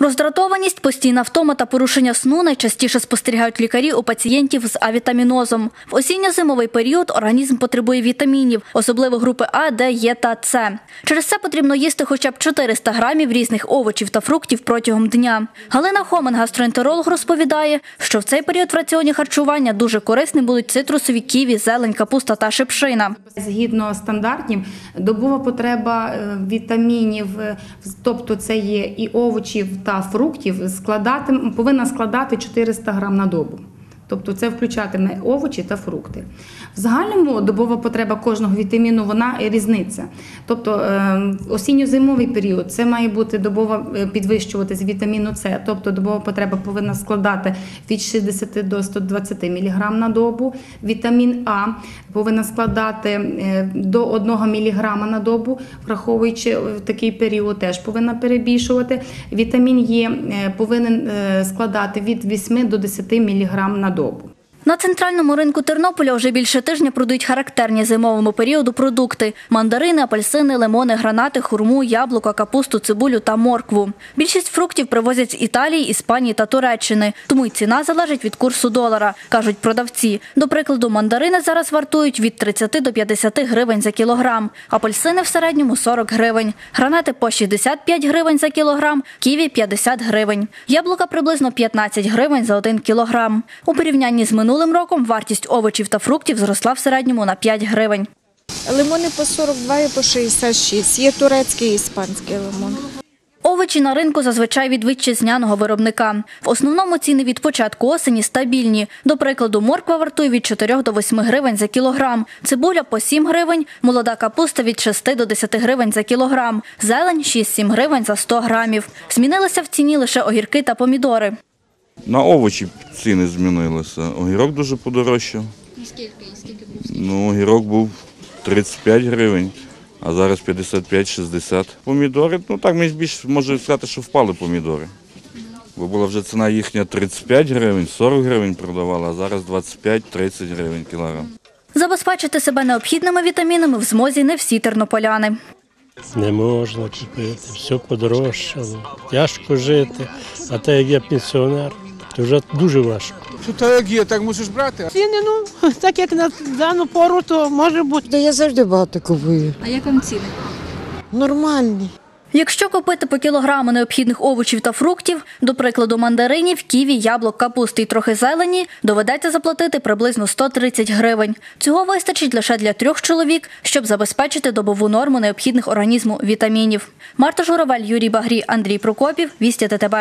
Роздратованість, постійна втома та порушення сну найчастіше спостерігають лікарі у пацієнтів з авітамінозом. В осінньо-зимовий період організм потребує вітамінів, особливо групи А, Д, Е та С. Через це потрібно їсти хоча б 400 грамів різних овочів та фруктів протягом дня. Галина Хомен, гастроентеролог, розповідає, що в цей період в раціоні харчування дуже корисним будуть цитрусові ківі, зелень, капуста та шипшина. Згідно стандартів, добова потреба е, вітамінів, е, тобто це є і овочів та фруктів, складати повинна складати 400 грам на добу. Тобто це включатиме овочі та фрукти. В загальному добова потреба кожного вітаміну вона різниця. Тобто е, осінньо-зимовий період це має бути добова е, підвищувати з вітаміну С, тобто добова потреба повинна складати від 60 до 120 мг на добу. Вітамін А повинна складати е, до 1 мг на добу, враховуючи в такий період, теж повинна перебільшувати. Вітамін Е е, повинен е, складати від 8 до 10 мг на добу добу. На центральному ринку Тернополя вже більше тижня продають характерні зимовому періоду продукти: мандарини, апельсини, лимони, гранати, хурму, яблука, капусту, цибулю та моркву. Більшість фруктів привозять з Італії, Іспанії та Туреччини, тому й ціна залежить від курсу долара, кажуть продавці. До прикладу, мандарини зараз вартують від 30 до 50 гривень за кілограм, апельсини в середньому 40 гривень, гранати по 65 гривень за кілограм, ківі 50 гривень. Яблука приблизно 15 гривень за 1 кілограм. У порівнянні з минулим роком вартість овочів та фруктів зросла в середньому на 5 гривень. Лимони по 42 і по 66. Є турецький і іспанський лимон. Овочі на ринку зазвичай від вітчизняного виробника. В основному ціни від початку осені стабільні. До прикладу, морква вартує від 4 до 8 гривень за кілограм, цибуля по 7 гривень, молода капуста від 6 до 10 гривень за кілограм, зелень 6-7 гривень за 100 грамів. Змінилися в ціні лише огірки та помідори. На овочі ціни змінилися. Огірок дуже подорожчав. Скільки? Скільки був? Ну, огірок був 35 гривень, а зараз 55-60. Помідори, ну так мені більше можу сказати, що впали помідори. Бо була вже ціна їхня 35 гривень, 40 гривень продавала, а зараз 25-30 гривень кілограм. Забезпечити себе необхідними вітамінами в змозі не всі тернополяни. Не можна купити, все подорожчало, тяжко жити, а те, як я пенсіонер, то вже дуже важко. Так як є, так мусиш брати. Ціни, ну, так як на дану пору, то може бути. Та я завжди багато купую. А як вам ціни? Нормальні. Якщо купити по кілограму необхідних овочів та фруктів, до прикладу мандаринів, ківі, яблук, капусти і трохи зелені, доведеться заплатити приблизно 130 гривень. Цього вистачить лише для трьох чоловік, щоб забезпечити добову норму необхідних організму вітамінів. Марта Журавель, Юрій Багрій, Андрій Прокопів, Вістя ТТБ.